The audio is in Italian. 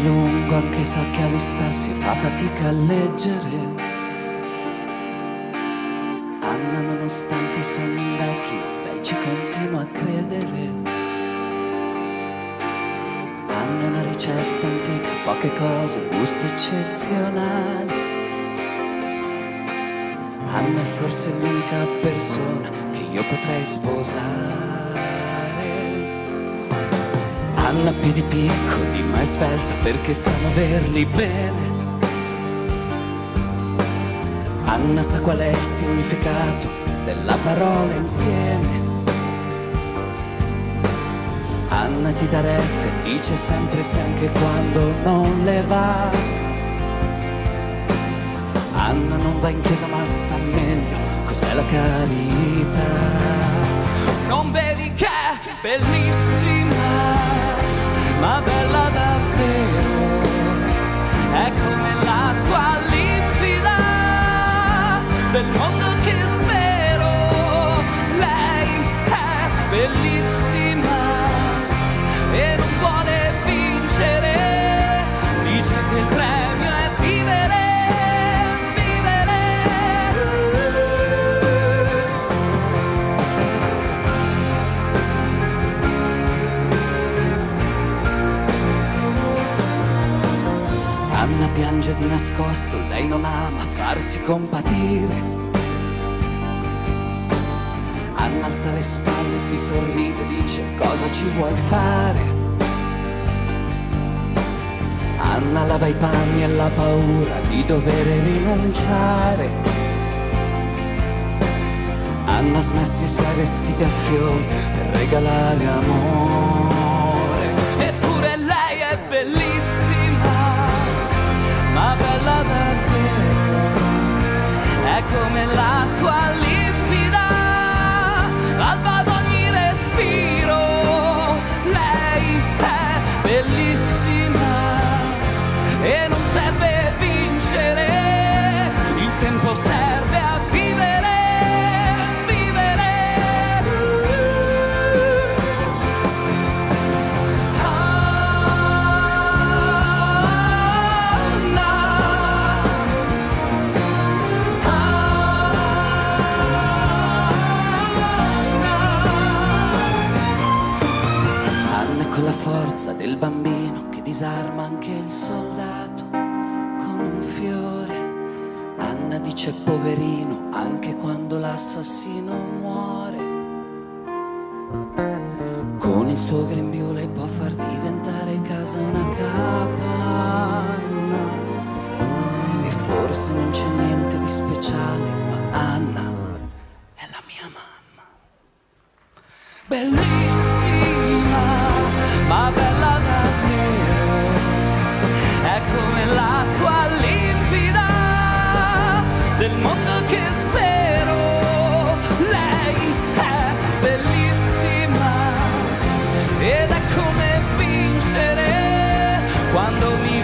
vede lungo anche se occhiali spessi fa fatica a leggere. Anna nonostante i sogni invecchino, lei ci continua a credere. Anna è una ricetta antica, poche cose, gusto eccezionale. Anna è forse l'unica persona che io potrei sposare. Anna piedi piccoli ma è svelta perché sa muoverli bene. Anna sa qual è il significato della parola insieme. Anna ti dà rette, dice sempre sì anche quando non le va. Anna non va in chiesa ma sa meglio cos'è la carità. Non vedi che è bellissima, ma bella davvero. È come l'acqua limpida del mondo che spero. Lei è bellissima piange di nascosto, lei non ama farsi compatire. Anna alza le spalle ti sorride, dice cosa ci vuoi fare. Anna lava i panni e la paura di dover rinunciare. Anna ha smesso i suoi vestiti a fiori per regalare amore. Forza del bambino che disarma anche il soldato con un fiore. Anna dice poverino anche quando l'assassino muore. Con il suo grembiule può far diventare casa una capanna. E forse non c'è niente di speciale, ma Anna è la mia mamma. Bellissima, quando mi